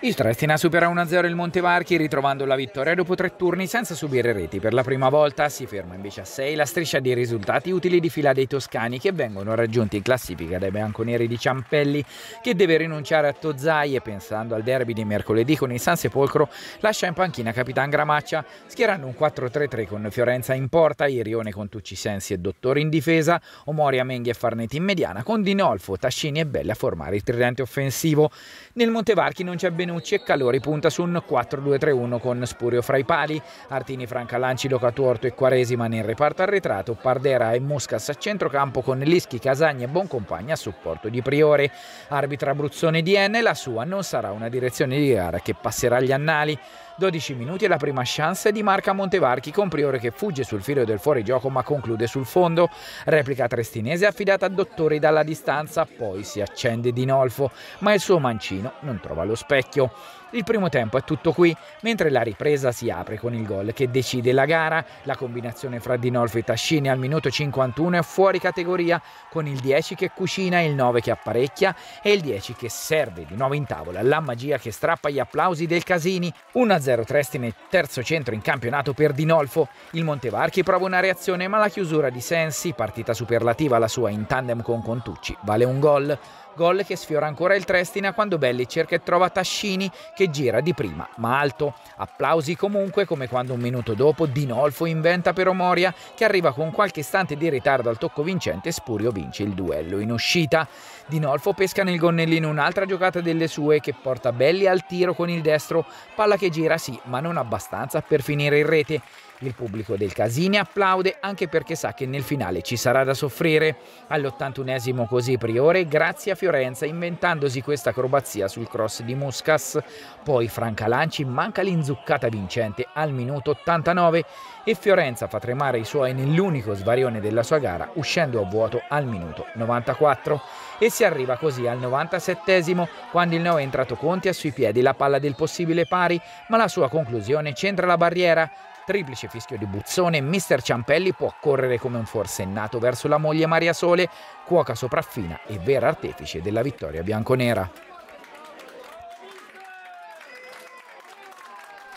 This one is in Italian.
Il Trestina supera 1-0 il Montevarchi ritrovando la vittoria dopo tre turni senza subire reti. Per la prima volta si ferma invece a 6 la striscia di risultati utili di fila dei toscani che vengono raggiunti in classifica dai bianconeri di Ciampelli che deve rinunciare a Tozzai e pensando al derby di mercoledì con il San Sepolcro lascia in panchina Capitan Gramaccia schierando un 4-3-3 con Fiorenza in porta, Irione con Tucci Sensi e Dottori in difesa, Omoria Menghi e Farnetti in mediana con Dinolfo, Tascini e Belle a formare il tridente offensivo. Nel Montevarchi non c'è Benucci Benucci e Calori punta su un 4-2-3-1 con Spurio fra i pali, Artini, Francalanci, Locatuorto e Quaresima nel reparto arretrato, Pardera e Muscas a centrocampo con Lischi, Casagni e Boncompagna a supporto di Priore. Arbitra Bruzzone di N, la sua non sarà una direzione di gara che passerà agli annali. 12 minuti e la prima chance di Marca Montevarchi con Priore che fugge sul filo del fuorigioco ma conclude sul fondo. Replica trestinese affidata a Dottori dalla distanza, poi si accende Di Nolfo, ma il suo mancino non trova lo specchio. Il primo tempo è tutto qui, mentre la ripresa si apre con il gol che decide la gara. La combinazione fra Dinolfo e Tascini al minuto 51 è fuori categoria, con il 10 che cucina, il 9 che apparecchia e il 10 che serve di nuovo in tavola. La magia che strappa gli applausi del Casini. 1-0 Trestine, terzo centro in campionato per Dinolfo. Il Montevarchi prova una reazione, ma la chiusura di Sensi, partita superlativa la sua in tandem con Contucci, vale un gol. Gol che sfiora ancora il Trestina quando Belli cerca e trova Tascini che gira di prima ma alto. Applausi comunque come quando un minuto dopo Dinolfo inventa per Omoria che arriva con qualche istante di ritardo al tocco vincente e Spurio vince il duello in uscita. Dinolfo pesca nel gonnellino un'altra giocata delle sue che porta Belli al tiro con il destro, palla che gira sì ma non abbastanza per finire in rete. Il pubblico del Casini applaude anche perché sa che nel finale ci sarà da soffrire. All'81esimo così Priore grazie a Fiorenza inventandosi questa acrobazia sul cross di Muscas. Poi Franca Lanci manca l'inzuccata vincente al minuto 89 e Fiorenza fa tremare i suoi nell'unico svarione della sua gara uscendo a vuoto al minuto 94 e si arriva così al 97esimo quando il 9 è entrato Conti ha sui piedi la palla del possibile pari ma la sua conclusione centra la barriera Triplice fischio di Buzzone, Mister Ciampelli può correre come un forsennato verso la moglie Maria Sole, cuoca sopraffina e vera artefice della vittoria bianconera.